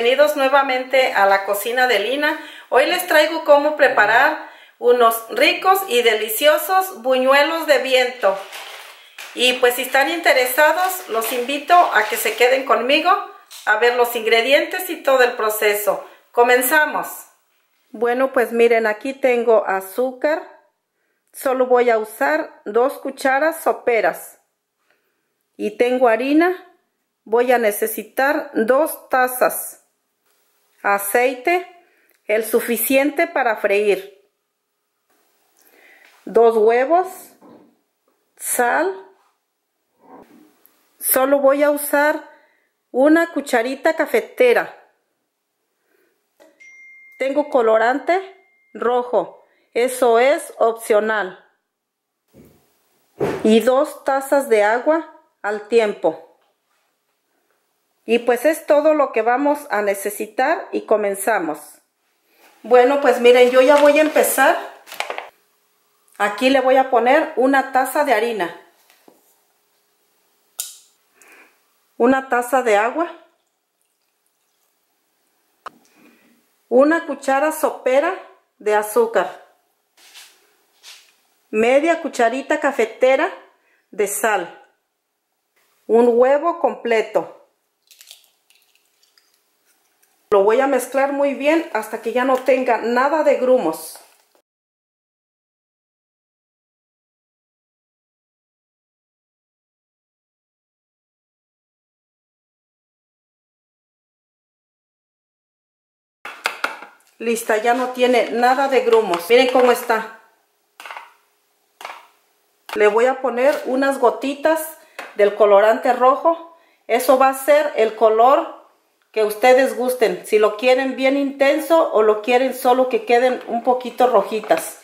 bienvenidos nuevamente a la cocina de Lina. Hoy les traigo cómo preparar unos ricos y deliciosos buñuelos de viento. Y pues si están interesados, los invito a que se queden conmigo a ver los ingredientes y todo el proceso. Comenzamos. Bueno, pues miren, aquí tengo azúcar. Solo voy a usar dos cucharas soperas. Y tengo harina voy a necesitar dos tazas aceite, el suficiente para freír, dos huevos, sal, solo voy a usar una cucharita cafetera. Tengo colorante rojo, eso es opcional. Y dos tazas de agua al tiempo. Y pues es todo lo que vamos a necesitar y comenzamos. Bueno, pues miren, yo ya voy a empezar. Aquí le voy a poner una taza de harina. Una taza de agua. Una cuchara sopera de azúcar. Media cucharita cafetera de sal. Un huevo completo lo voy a mezclar muy bien hasta que ya no tenga nada de grumos. Lista, ya no tiene nada de grumos. Miren cómo está. Le voy a poner unas gotitas del colorante rojo. Eso va a ser el color que ustedes gusten, si lo quieren bien intenso o lo quieren solo que queden un poquito rojitas.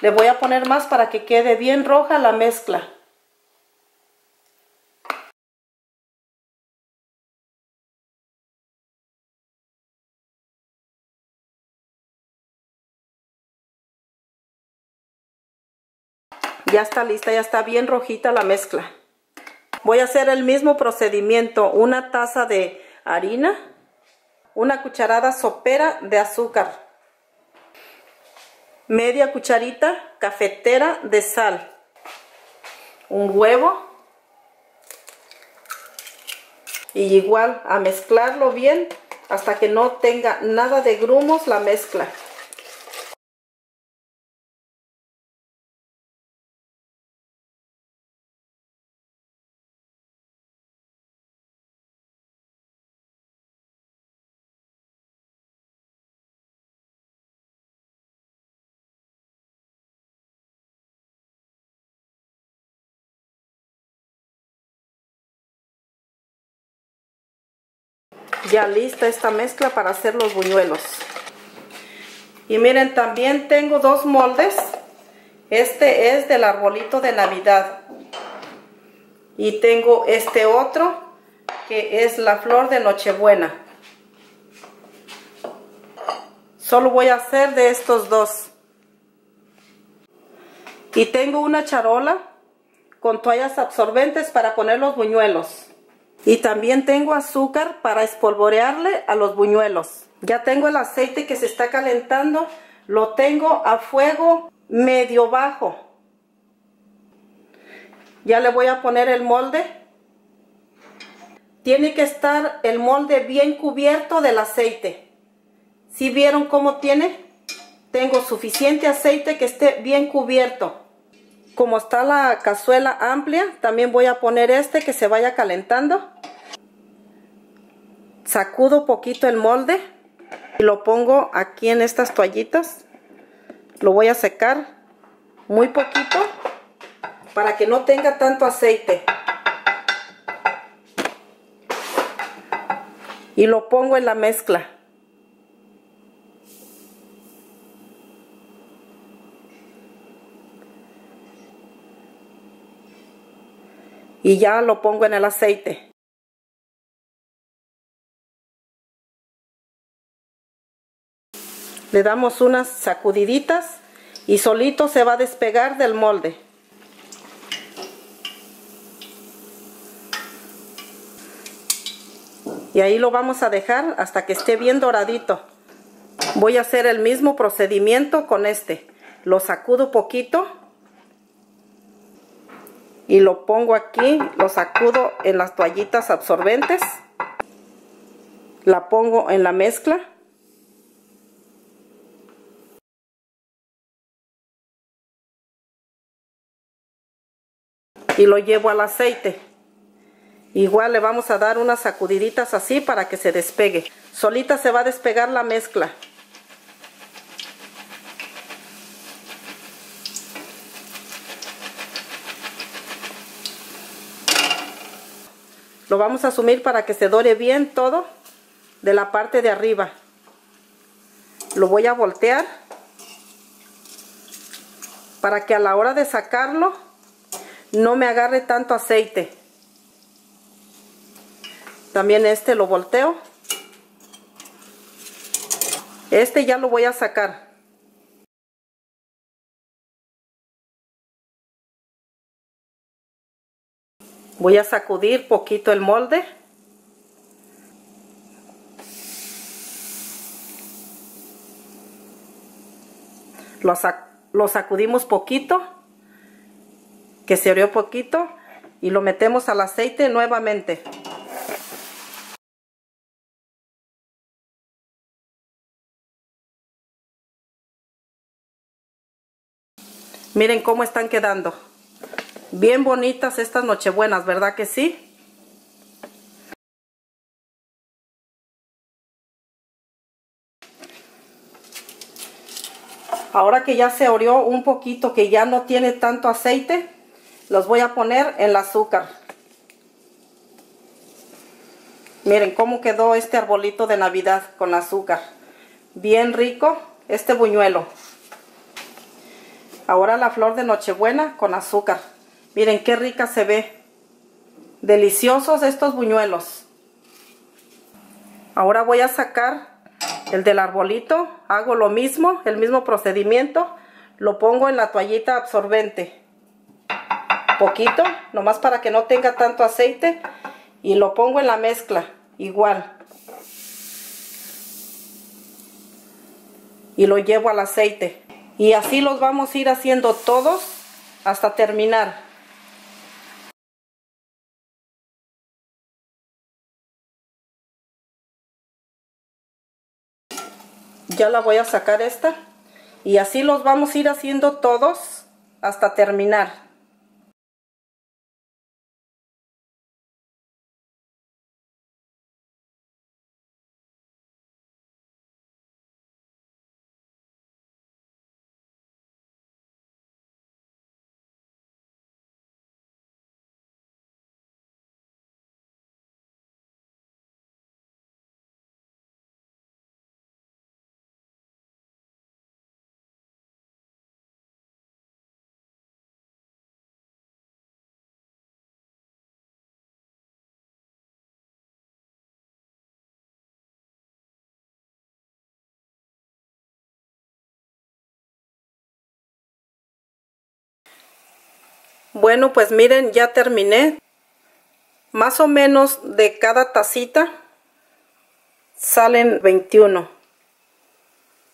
Le voy a poner más para que quede bien roja la mezcla. Ya está lista, ya está bien rojita la mezcla. Voy a hacer el mismo procedimiento. Una taza de harina, una cucharada sopera de azúcar, media cucharita cafetera de sal, un huevo y igual a mezclarlo bien hasta que no tenga nada de grumos la mezcla. Ya lista esta mezcla para hacer los buñuelos. Y miren, también tengo dos moldes. Este es del arbolito de Navidad. Y tengo este otro que es la flor de Nochebuena. Solo voy a hacer de estos dos. Y tengo una charola con toallas absorbentes para poner los buñuelos. Y también tengo azúcar para espolvorearle a los buñuelos. Ya tengo el aceite que se está calentando. Lo tengo a fuego medio bajo. Ya le voy a poner el molde. Tiene que estar el molde bien cubierto del aceite. ¿Sí vieron cómo tiene? Tengo suficiente aceite que esté bien cubierto. Como está la cazuela amplia, también voy a poner este que se vaya calentando. Sacudo poquito el molde y lo pongo aquí en estas toallitas. Lo voy a secar muy poquito para que no tenga tanto aceite. Y lo pongo en la mezcla. y ya lo pongo en el aceite. Le damos unas sacudiditas y solito se va a despegar del molde. Y ahí lo vamos a dejar hasta que esté bien doradito. Voy a hacer el mismo procedimiento con este. Lo sacudo poquito y lo pongo aquí, lo sacudo en las toallitas absorbentes. La pongo en la mezcla. Y lo llevo al aceite. Igual le vamos a dar unas sacudiditas así para que se despegue. Solita se va a despegar la mezcla. Lo vamos a sumir para que se dore bien todo de la parte de arriba. Lo voy a voltear para que a la hora de sacarlo no me agarre tanto aceite. También este lo volteo. Este ya lo voy a sacar. Voy a sacudir poquito el molde. Lo, sacudimos poquito, que se abrió poquito, y lo metemos al aceite nuevamente. Miren cómo están quedando. Bien bonitas estas nochebuenas, ¿verdad que sí? Ahora que ya se orió un poquito, que ya no tiene tanto aceite, los voy a poner en el azúcar. Miren cómo quedó este arbolito de Navidad con azúcar. Bien rico este buñuelo. Ahora la flor de Nochebuena con azúcar. Miren qué rica se ve. Deliciosos estos buñuelos. Ahora voy a sacar el del arbolito. Hago lo mismo, el mismo procedimiento. Lo pongo en la toallita absorbente. Poquito, nomás para que no tenga tanto aceite. Y lo pongo en la mezcla, igual. Y lo llevo al aceite. Y así los vamos a ir haciendo todos hasta terminar. Ya la voy a sacar esta. Y así los vamos a ir haciendo todos hasta terminar. Bueno, pues miren, ya terminé. Más o menos de cada tacita salen 21.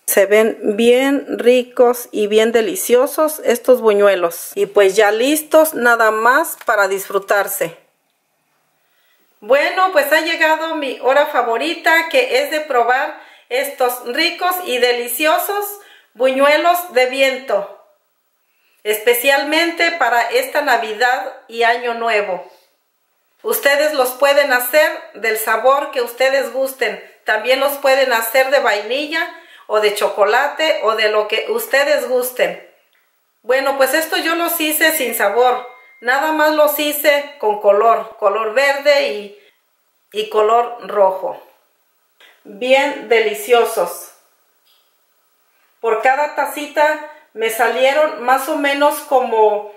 Se ven bien ricos y bien deliciosos estos buñuelos. Y pues ya listos nada más para disfrutarse. Bueno, pues ha llegado mi hora favorita que es de probar estos ricos y deliciosos buñuelos de viento especialmente para esta Navidad y Año Nuevo. Ustedes los pueden hacer del sabor que ustedes gusten. También los pueden hacer de vainilla o de chocolate o de lo que ustedes gusten. Bueno, pues esto yo los hice sin sabor. Nada más los hice con color, color verde y, y color rojo. Bien deliciosos. Por cada tacita me salieron más o menos como,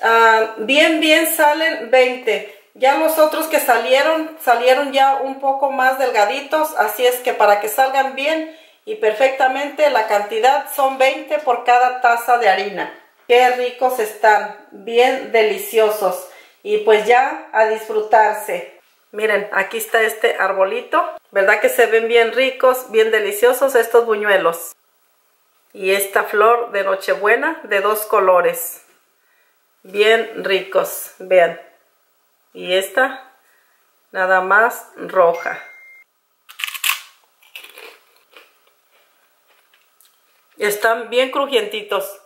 ah, bien, bien salen 20. Ya los otros que salieron, salieron ya un poco más delgaditos, así es que para que salgan bien y perfectamente la cantidad son 20 por cada taza de harina. Qué ricos están, bien deliciosos y pues ya a disfrutarse. Miren, aquí está este arbolito. ¿Verdad que se ven bien ricos, bien deliciosos estos buñuelos? Y esta flor de Nochebuena de dos colores. Bien ricos, vean. Y esta nada más roja. Están bien crujientitos.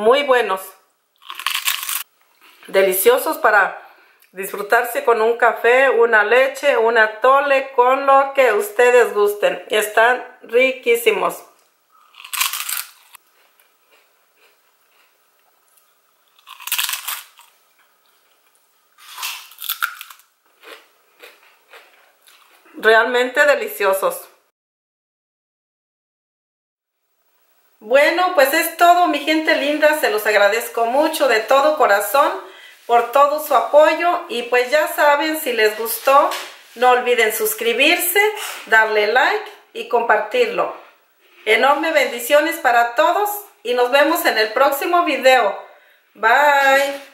muy buenos, deliciosos para disfrutarse con un café, una leche, una tole, con lo que ustedes gusten. Están riquísimos. Realmente deliciosos. Bueno, pues es todo, mi gente linda. Se los agradezco mucho de todo corazón por todo su apoyo. Y pues ya saben, si les gustó, no olviden suscribirse, darle like y compartirlo. Enorme bendiciones para todos y nos vemos en el próximo video. Bye.